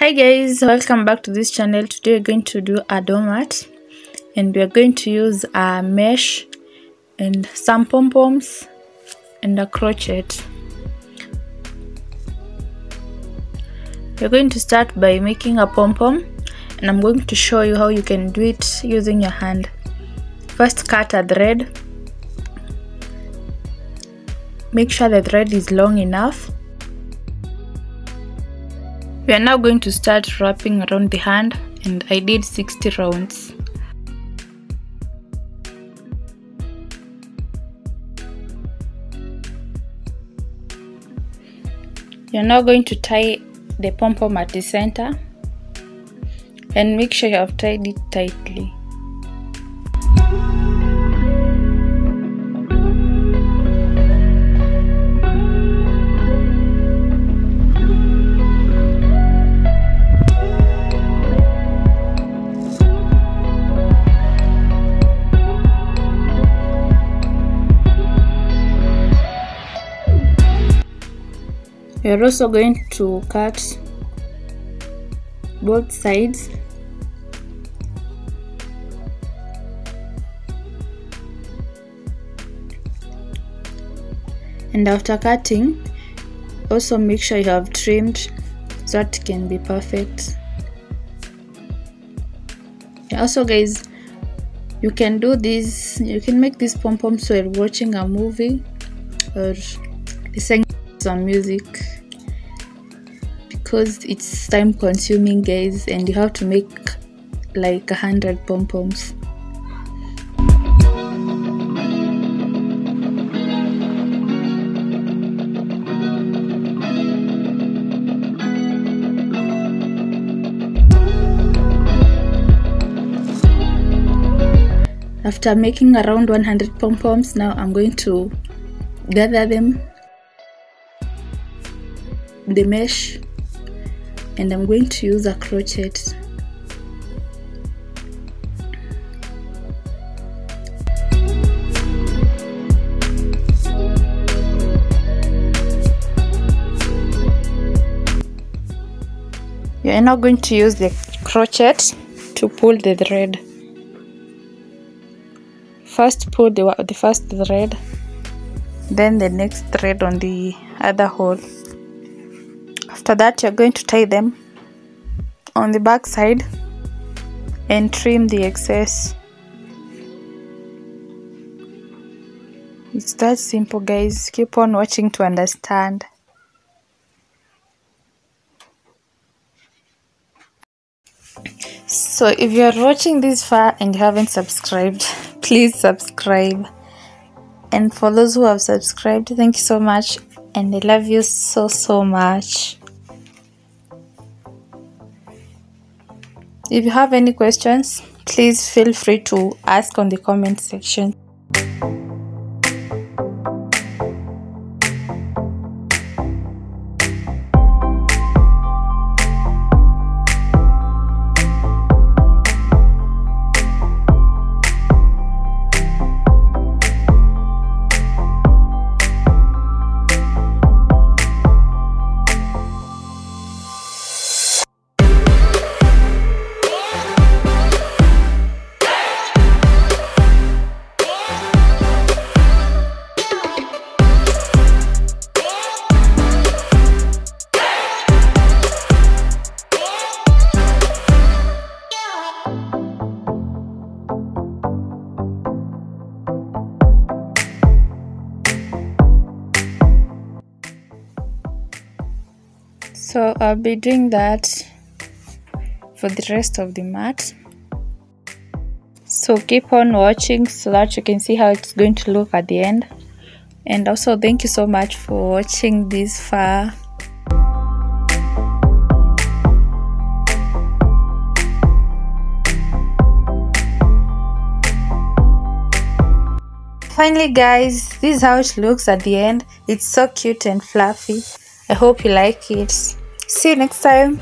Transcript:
hi guys welcome back to this channel. Today we're going to do a doormat and we're going to use a mesh and some pom-poms and a crochet. We're going to start by making a pom-pom and i'm going to show you how you can do it using your hand. First cut a thread. Make sure the thread is long enough we are now going to start wrapping around the hand and I did 60 rounds. You're now going to tie the pom-pom at the center and make sure you have tied it tightly. We're also going to cut both sides. And after cutting also make sure you have trimmed so that it can be perfect. Also guys you can do this you can make these pom-poms while watching a movie or listening to some music because it's time consuming guys and you have to make like a hundred pom-poms. After making around 100 pom-poms now i'm going to gather them. The mesh and i'm going to use a crochet. You are now going to use the crochet to pull the thread. First pull the, the first thread then the next thread on the other hole after that you're going to tie them on the back side and trim the excess. It's that simple guys. Keep on watching to understand. So if you're watching this far and you haven't subscribed please subscribe. And for those who have subscribed thank you so much. And i love you so so much if you have any questions please feel free to ask on the comment section so I'll be doing that for the rest of the mat. So keep on watching so that you can see how it's going to look at the end. And also thank you so much for watching this far. Finally guys this is how it looks at the end. It's so cute and fluffy. I hope you like it see you next time